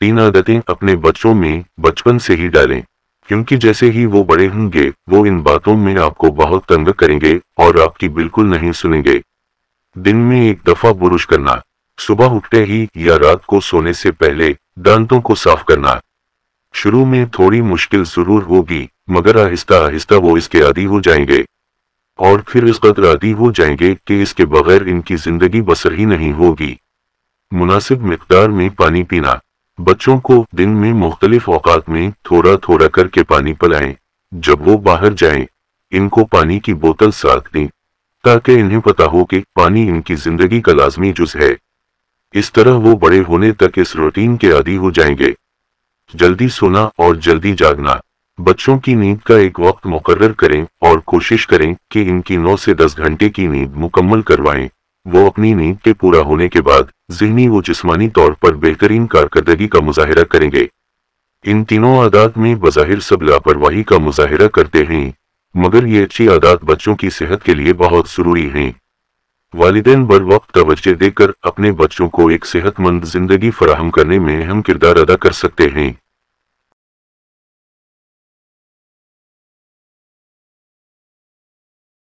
तीन आदतें अपने बच्चों में बचपन से ही डालें, क्योंकि जैसे ही वो बड़े होंगे, वो इन बातों में आपको बहुत तंग करेंगे और आपकी बिल्कुल नहीं सुनेंगे। दिन में एक दफ़ा बुरुश करना, सुबह उठते ही या रात को सोने से पहले दांतों को साफ़ करना। शुरू में थोड़ी मुश्किल ज़रूर होगी, मगर आहिस्ता आहिस्ता वो इसके आदि हो जाएँगे। और फिर इस कदर आदि हो जाएँगे कि इसके बगैर इनकी ज़िंदगी बसर ही नहीं होगी। मुनासिब मकदार में पानी पीना बच्चों को दिन में मुख्तलिफ़ औकात में थोड़ा थोड़ा करके पानी पिलाएँ। जब वो बाहर जाएँ, इनको पानी की बोतल साथ दें, ताकि इन्हें पता हो कि पानी इनकी ज़िंदगी का लाजमी जुज है। इस तरह वो बड़े होने तक इस रूटीन के आदि हो जाएँगे। जल्दी सोना और जल्दी जागना। बच्चों की नींद का एक वक्त मुकर्र करें और कोशिश करें कि इनकी 9 से 10 घंटे की नींद मुकम्मल करवाएँ। वो अपनी नींद के पूरा होने के बाद जहनी व जिस्मानी तौर पर बेहतरीन कारकर्दगी का मुजाहरा करेंगे। इन तीनों आदात में बज़ाहिर सब लापरवाही का मुजाहरा करते हैं, मगर ये अच्छी आदात बच्चों की सेहत के लिए बहुत ज़रूरी हैं। वालदेन बर वक्त तवज्जो देकर अपने बच्चों को एक सेहतमंद ज़िंदगी फराहम करने में अहम किरदार अदा कर सकते हैं।